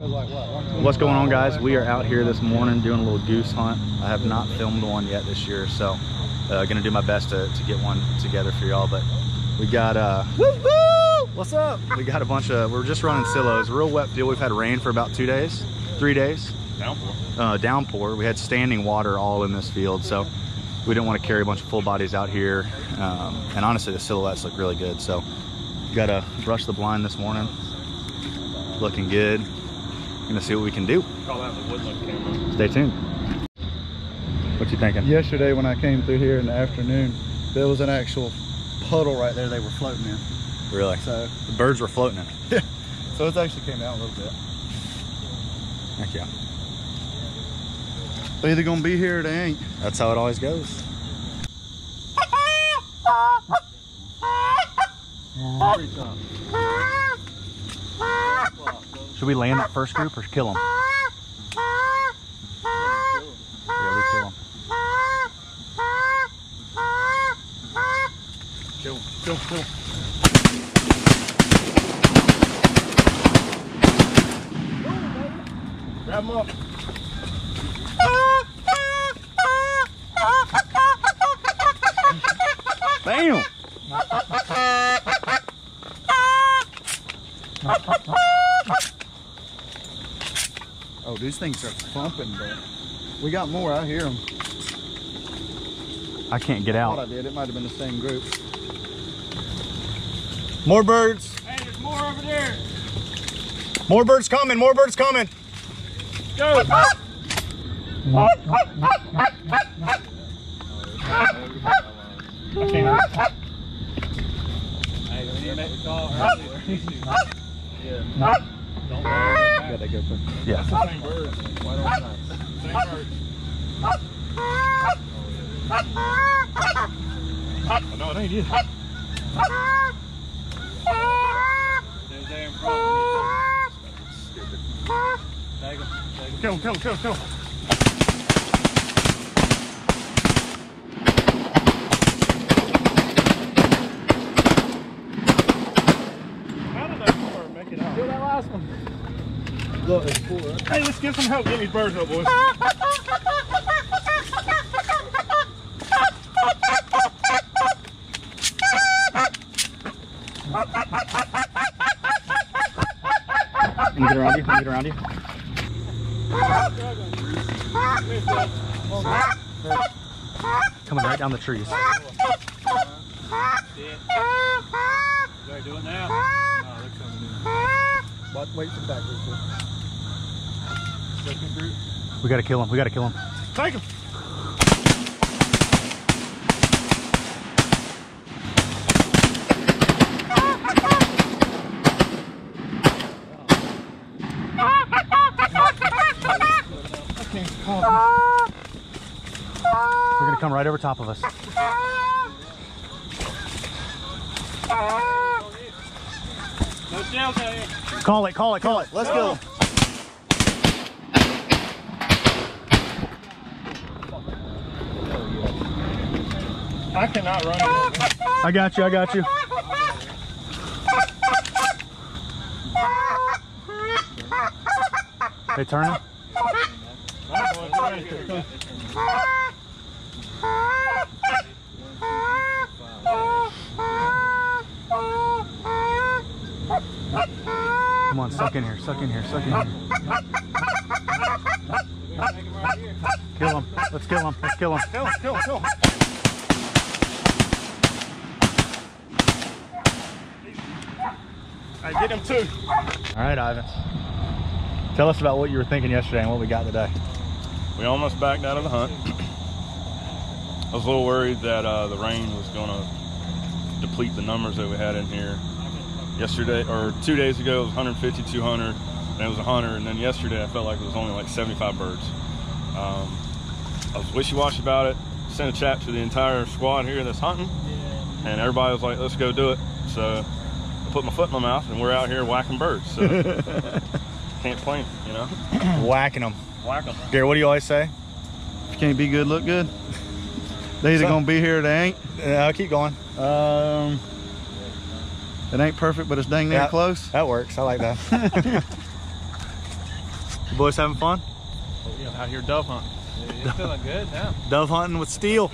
What's going on guys? We are out here this morning doing a little goose hunt. I have not filmed one yet this year, so uh, gonna do my best to, to get one together for y'all. But we got uh woo, woo! what's up? We got a bunch of we're just running silos, real wet deal, We've had rain for about two days, three days. Downpour. Uh, downpour. We had standing water all in this field, so we didn't want to carry a bunch of full bodies out here. Um, and honestly, the silhouettes look really good. So got to brush the blind this morning. Looking good. Gonna see what we can do. Call that the woodland camera. Stay tuned. What you thinking? Yesterday when I came through here in the afternoon, there was an actual puddle right there they were floating in. Really? So, The birds were floating in. so it actually came out a little bit. Heck yeah. They either gonna be here or they ain't. That's how it always goes. Should we land that first group or kill them? Yeah, we kill them. Kill, kill, kill. Grab them up. These things are thumping, but we got more. I hear them. I can't get Thought I out. did. It might have been the same group. More birds. Hey, there's more over there. More birds coming. More birds coming. Go. Hey, we need to make a. Yeah. Don't worry. Got that good one. Yeah. Same birds. Why don't I? Same. Oh, no, it ain't you. There's there in front. Him. Tag him. Kill him, kill him, kill him, kill him. How did that bird make it out? that last one. Look, it's full. Right? Hey, let's get some help getting these birds up, boys. Let me get around you. Let me get around you. Coming right down the trees. Gotta do it now. Oh, they're coming in. But wait for the back group. Second group. We gotta kill him. We gotta kill him. Take him. They're gonna come right over top of us. No shells out here. Call it. Call it. Call it. Let's go. I cannot run. I got you. I got you. They turning. Alright, boys, get ready. Come on, suck in here. Suck in here. Suck in here. Kill him. Let's kill him. Let's kill him. Kill him, kill him, kill him. Hey, get him too. All right, Ivan. Tell us about what you were thinking yesterday and what we got today. We almost backed out of the hunt. I was a little worried that uh, the rain was going to deplete the numbers that we had in here. Yesterday, or two days ago, it was 150, 200, and it was 100. And then yesterday, I felt like it was only like 75 birds. Um, I was wishy-washy about it. Sent a chat to the entire squad here that's hunting, and everybody was like, "Let's go do it." So I put my foot in my mouth, and we're out here whacking birds. So can't complain, you know. Whacking them. Whack them. Gary, what do you always say? If you can't be good, look good. They either So- gonna be here or they ain't. Uh, keep going. Um, it ain't perfect, but it's dang near Yeah. close. That works. I like that. You boys having fun? Out here dove hunt. It's feeling good now. Dove hunting with steel.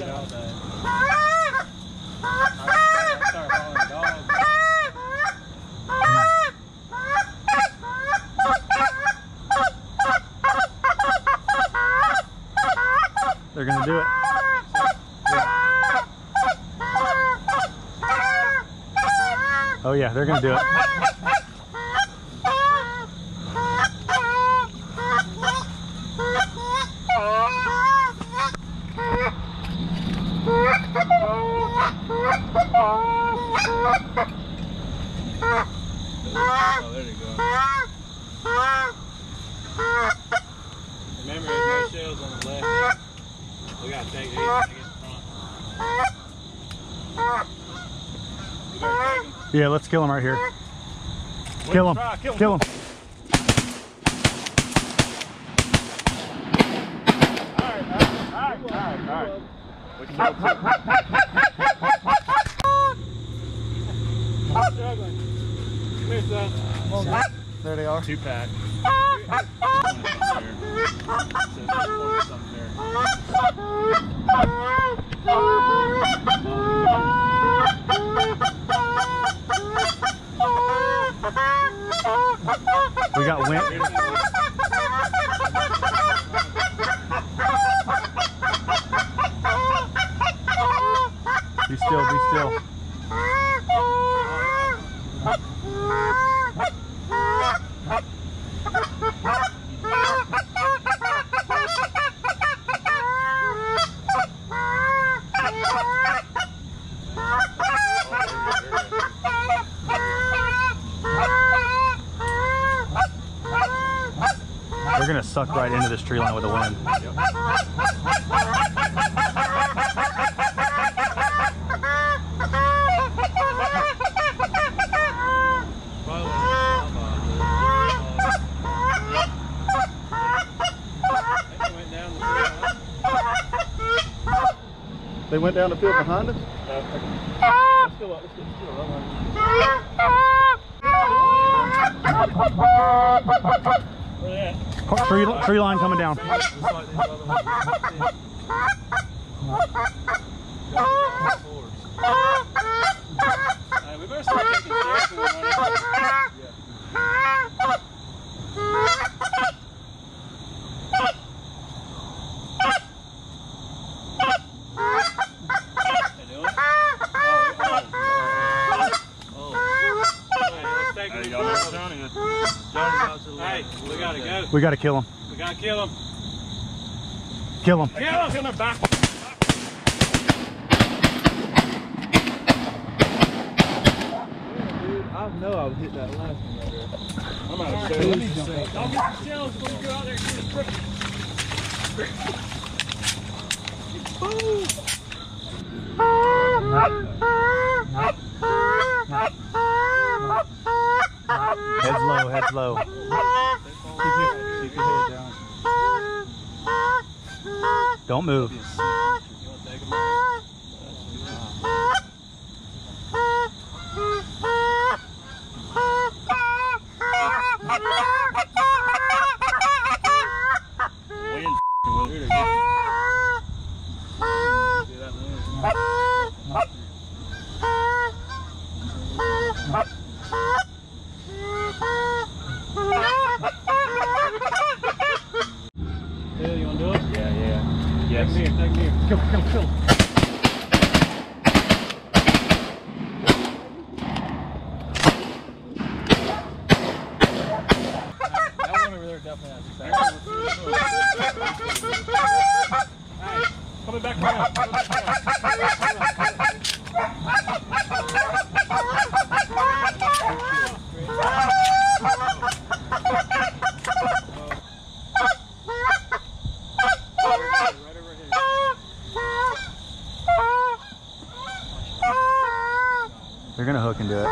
Supposed to get 57. Some big doves. They're gonna do it. Oh yeah, they're gonna do it. Oh, there you go. Remember, there's no shells on the left. We gotta take these and get the front. You better take 'em. Yeah, let's kill him right here. Kill him. Try, kill him. Kill him. We can go too. Come here, son. There they are. Two pack. We got wind. They're gonna suck right into this tree line with the wind. Went down the field. They went down the field behind us. Let's go up. Let's go. Let's go up. Where they at? Tree, tree line coming down. Just like these other ones. Hey, we better start taking shares of the money. They doing it? Oh, oh, oh. Hey, let's take Hey, it. y'all know Johnny. Hey, we gotta go. We gotta kill him. We gotta kill him. Kill him. Kill him. Kill him back. I know I was hitting that last one right there. I'm out of shells. Don't get the shells when you go out there and get a. Heads low, heads low. Don't move. You wanna take 'em out? Wind. Here they go. See that move? Phil, you wanna do it? Yeah, Kill, kill, kill. That one over there definitely has a Hey, coming back around. They're gonna hook into it.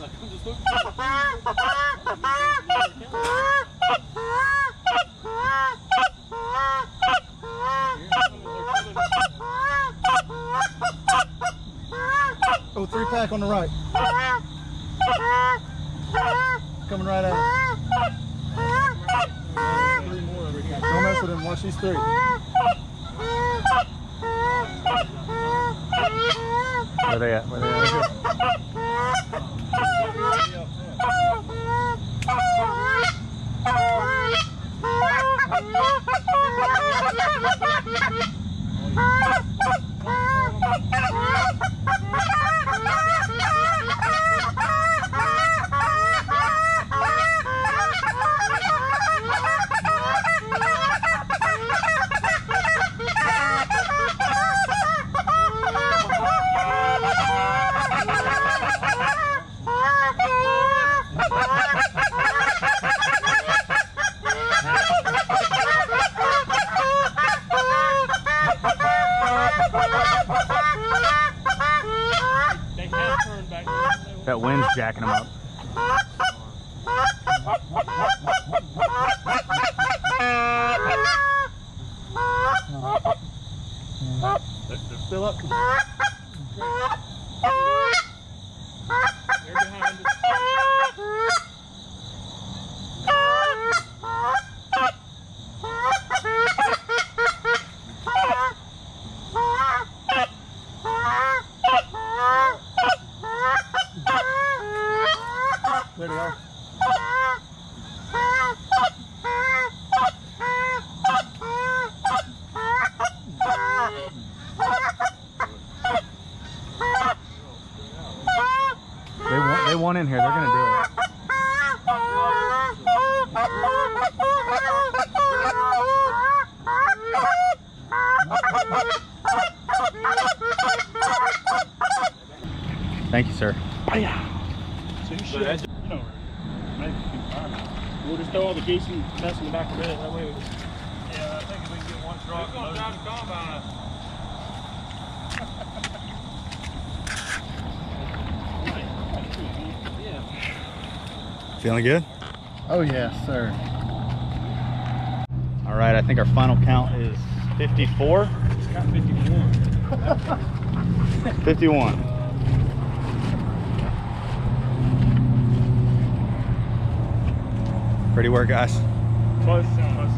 Look, I'm just looking. Oh, three pack on the right. Coming right at here. Don't mess with him. Watch these three. Where they at? Where they at? Jacking them up. They're still up. They want, they in here. They're gonna do it. Thank you, sir. Two sheds. You know, maybe we can find it. We'll just throw all the geese and mess in the back of it. That way we can. Yeah, I think if we can get one truck. We're gonna combine. Feeling good? Oh, yes, sir. All right, I think our final count is 54. It's got 51. 51. Pretty work, guys. Close. Close.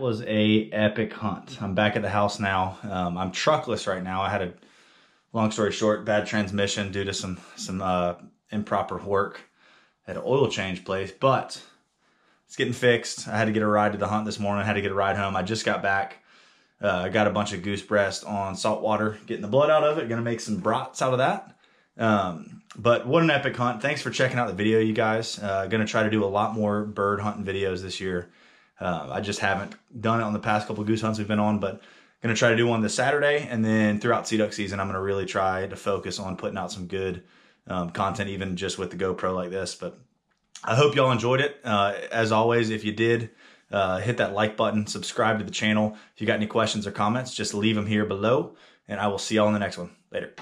Was a epic hunt. I'm back at the house now. Um, I'm truckless right now. I had a long story short, bad transmission due to some some uh, improper work at an oil change place, but it's getting fixed. I had to get a ride to the hunt this morning. I had to get a ride home. I just got back. Uh, I got a bunch of goose breast on salt water, getting the blood out of it. Gonna make some brats out of that. Um, but what an epic hunt. Thanks for checking out the video, you guys. Uh, gonna try to do a lot more bird hunting videos this year. Uh, I just haven't done it on the past couple goose hunts we've been on, but gonna try to do one this Saturday, and then throughout sea duck season, I'm gonna really try to focus on putting out some good um, content, even just with the GoPro like this. But I hope y'all enjoyed it. Uh, as always, if you did, uh, hit that like button, subscribe to the channel. If you got any questions or comments, just leave them here below, and I will see y'all in the next one. Later.